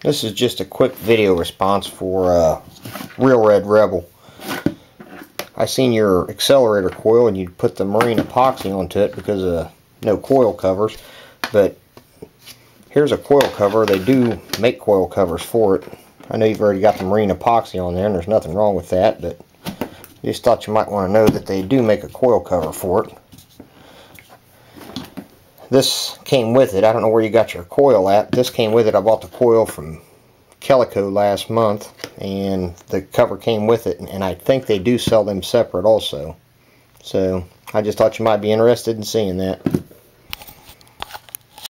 This is just a quick video response for uh, Real Red Rebel. I seen your excelerator coil and you put the marine epoxy onto it because of no coil covers. But here's a coil cover. They do make coil covers for it. I know you've already got the marine epoxy on there and there's nothing wrong with that. But just thought you might want to know that they do make a coil cover for it. This came with it. I don't know where you got your coil at. This came with it. I bought the coil from Kellyco last month and the cover came with it and I think they do sell them separate also. So I just thought you might be interested in seeing that.